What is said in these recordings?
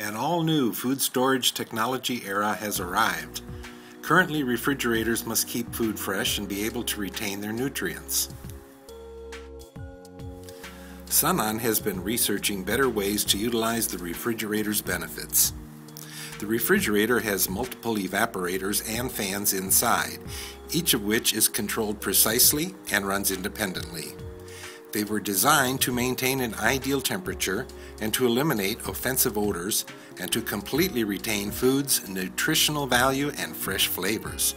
An all-new food storage technology era has arrived. Currently, refrigerators must keep food fresh and be able to retain their nutrients. Sunon has been researching better ways to utilize the refrigerator's benefits. The refrigerator has multiple evaporators and fans inside, each of which is controlled precisely and runs independently. They were designed to maintain an ideal temperature and to eliminate offensive odors and to completely retain food's nutritional value and fresh flavors.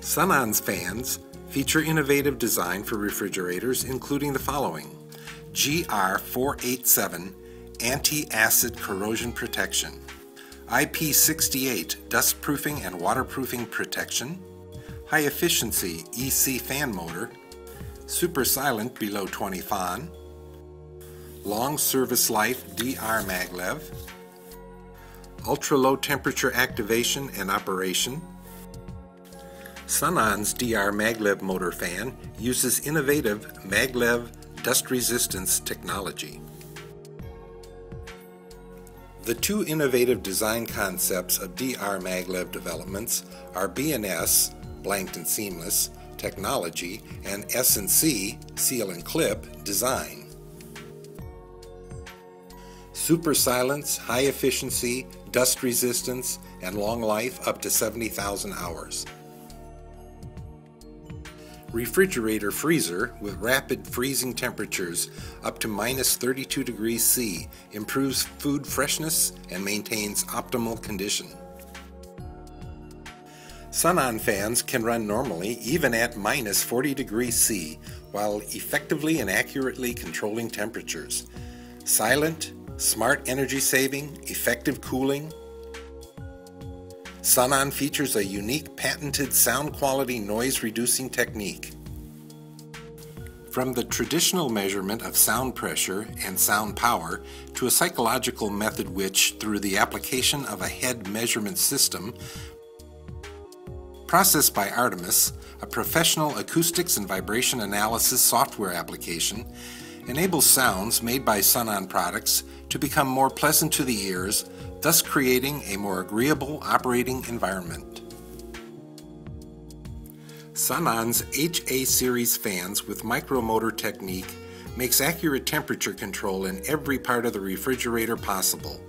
Sunon's fans feature innovative design for refrigerators including the following. GR487 Anti-Acid Corrosion Protection. IP68 Dust Proofing and Waterproofing Protection high efficiency EC fan motor, super silent below 20 fan, long service life DR maglev, ultra low temperature activation and operation. Sunon's DR maglev motor fan uses innovative maglev dust resistance technology. The two innovative design concepts of DR maglev developments are BNS blanked and seamless, technology, and S&C, seal and clip, design. Super silence, high efficiency, dust resistance, and long life up to 70,000 hours. Refrigerator freezer with rapid freezing temperatures up to minus 32 degrees C improves food freshness and maintains optimal condition. Sunon fans can run normally even at minus 40 degrees C while effectively and accurately controlling temperatures. Silent, smart energy saving, effective cooling. Sunon features a unique patented sound quality noise reducing technique. From the traditional measurement of sound pressure and sound power to a psychological method which, through the application of a head measurement system, Processed by Artemis, a professional acoustics and vibration analysis software application, enables sounds made by Sunon products to become more pleasant to the ears, thus creating a more agreeable operating environment. Sunon's HA series fans with micromotor technique makes accurate temperature control in every part of the refrigerator possible.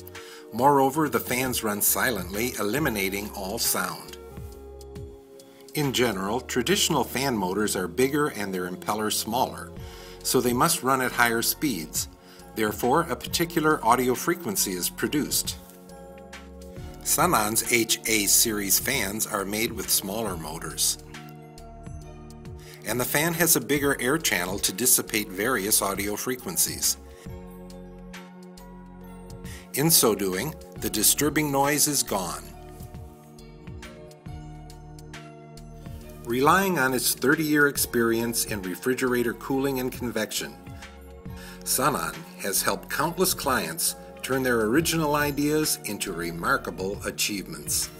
Moreover, the fans run silently, eliminating all sound. In general, traditional fan motors are bigger and their impellers smaller, so they must run at higher speeds. Therefore, a particular audio frequency is produced. Sunon's HA series fans are made with smaller motors. And the fan has a bigger air channel to dissipate various audio frequencies. In so doing, the disturbing noise is gone. Relying on its 30 year experience in refrigerator cooling and convection, Sunon has helped countless clients turn their original ideas into remarkable achievements.